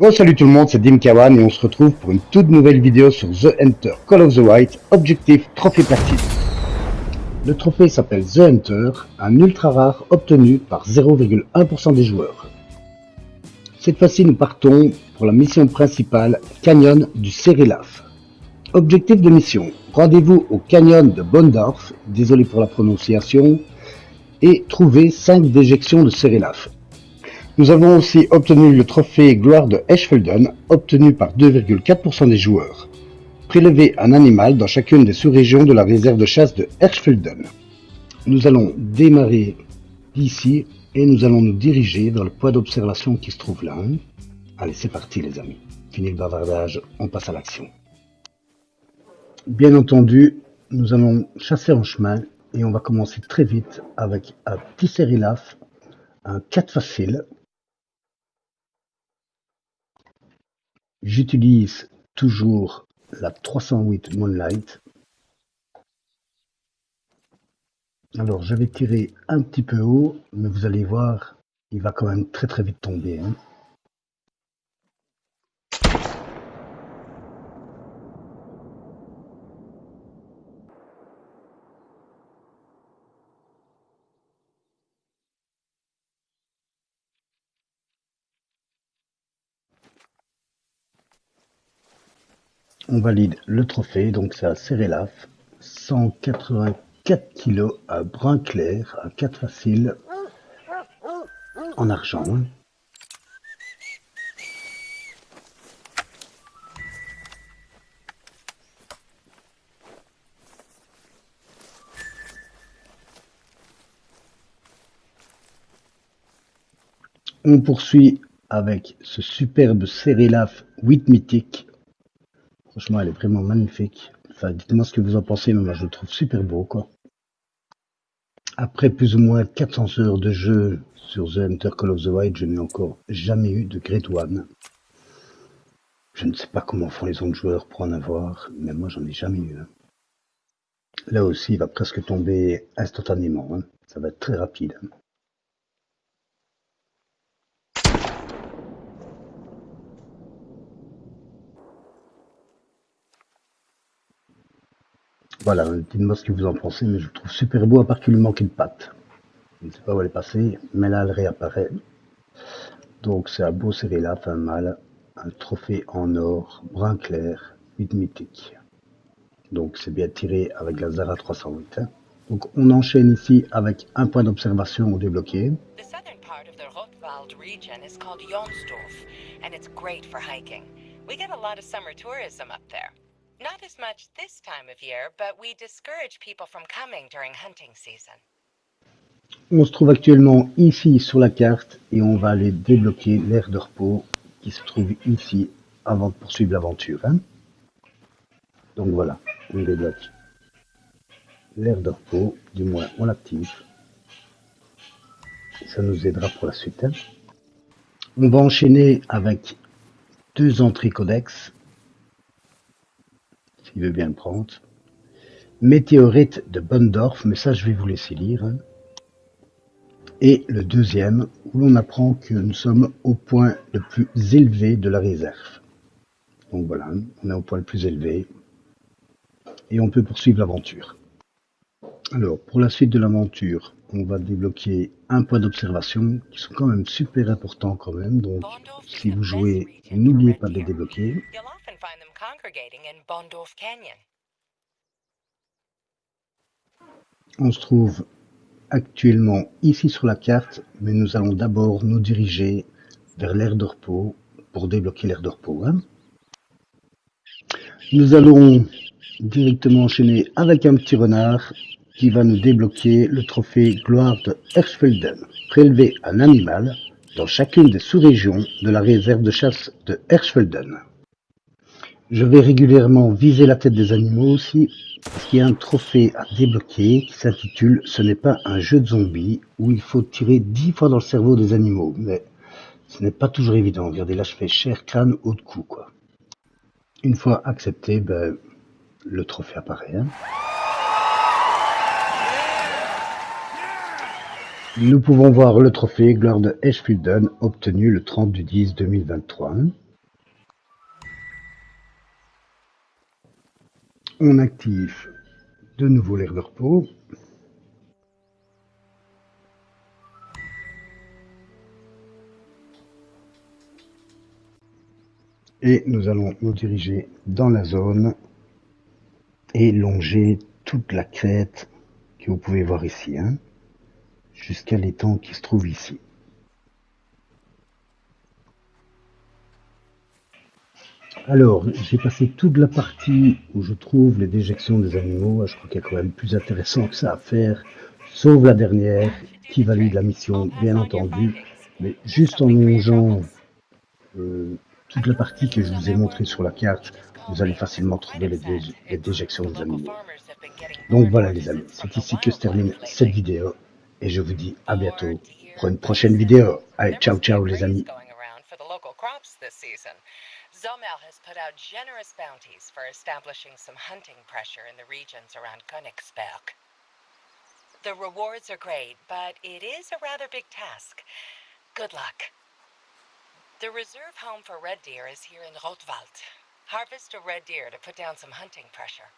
Bon salut tout le monde, c'est Dim Kawan et on se retrouve pour une toute nouvelle vidéo sur The Hunter Call of the White, objectif trophée platine. Le trophée s'appelle The Hunter, un ultra rare obtenu par 0,1% des joueurs. Cette fois-ci nous partons pour la mission principale, Canyon du Serilaf. Objectif de mission, rendez-vous au canyon de Bondorf, désolé pour la prononciation, et trouver 5 déjections de Serilaf. Nous avons aussi obtenu le trophée Gloire de Eschfelden, obtenu par 2,4% des joueurs. Prélever un animal dans chacune des sous-régions de la réserve de chasse de Eschfelden. Nous allons démarrer ici et nous allons nous diriger vers le point d'observation qui se trouve là. Allez, c'est parti les amis. Fini le bavardage, on passe à l'action. Bien entendu, nous allons chasser en chemin et on va commencer très vite avec un petit sérilaf, un 4 facile. J'utilise toujours la 308 Moonlight. Alors je vais tirer un petit peu haut, mais vous allez voir, il va quand même très très vite tomber. Hein. On valide le trophée, donc c'est à Serelaf, 184 kg à brun clair, à 4 faciles, en argent. On poursuit avec ce superbe Serelaf 8 mythique Franchement, elle est vraiment magnifique. Enfin, dites-moi ce que vous en pensez, mais moi je le trouve super beau, quoi. Après plus ou moins 400 heures de jeu sur The Hunter Call of the Wild, je n'ai encore jamais eu de Great One. Je ne sais pas comment font les autres joueurs pour en avoir, mais moi j'en ai jamais eu. Là aussi, il va presque tomber instantanément. Hein. Ça va être très rapide. Voilà, dites-moi ce que vous en pensez, mais je le trouve super beau à part qu'il lui manque une patte. Je ne sais pas où elle est passée, mais là elle réapparaît. Donc c'est un beau là, un mâle, un trophée en or, brun clair, 8 mythique. Donc c'est bien tiré avec la Zara 308. Hein. Donc on enchaîne ici avec un point d'observation débloqué. The southern part of for hiking. We get a lot of summer tourism. Not as much this time of year, but we discourage people from coming during hunting season. On se trouve actuellement ici sur la carte et on va aller débloquer l'aire de repos qui se trouve ici avant de poursuivre l'aventure. Hein. Donc voilà, on débloque l'aire de repos, du moins on l'active. Ça nous aidera pour la suite. Hein. On va enchaîner avec deux entrées codex il veut bien le prendre. Météorite de Bondorf, mais ça je vais vous laisser lire. Hein. Et le deuxième, où l'on apprend que nous sommes au point le plus élevé de la réserve. Donc voilà, on est au point le plus élevé. Et on peut poursuivre l'aventure. Alors, pour la suite de l'aventure, on va débloquer un point d'observation qui sont quand même super importants quand même. Donc, si vous jouez, n'oubliez pas de les débloquer. On se trouve actuellement ici sur la carte, mais nous allons d'abord nous diriger vers l'aire de repos pour débloquer l'aire de repos. Hein. Nous allons directement enchaîner avec un petit renard qui va nous débloquer le trophée gloire de Herschfelden. Prélever un animal dans chacune des sous-régions de la réserve de chasse de Herschfelden. Je vais régulièrement viser la tête des animaux aussi, parce qu'il y a un trophée à débloquer qui s'intitule Ce n'est pas un jeu de zombies, où il faut tirer dix fois dans le cerveau des animaux, mais ce n'est pas toujours évident. Regardez là, je fais cher crâne haut de cou, quoi. Une fois accepté, ben, le trophée apparaît. Hein. Nous pouvons voir le trophée Gloire de obtenu le 30 du 10 2023. On active de nouveau l'air de repos. Et nous allons nous diriger dans la zone et longer toute la crête que vous pouvez voir ici, hein, jusqu'à l'étang qui se trouve ici. Alors, j'ai passé toute la partie où je trouve les déjections des animaux. Je crois qu'il y a quand même plus intéressant que ça à faire, sauf la dernière, qui valide la mission, bien entendu. Mais juste en longeant euh, toute la partie que je vous ai montrée sur la carte, vous allez facilement trouver les, déjections des animaux. Donc voilà les amis, c'est ici que se termine cette vidéo. Et je vous dis à bientôt pour une prochaine vidéo. Allez, ciao ciao les amis. Zomel has put out generous bounties for establishing some hunting pressure in the regions around Königsberg. The rewards are great, but it is a rather big task. Good luck. The reserve home for red deer is here in Rotwald. Harvest a red deer to put down some hunting pressure.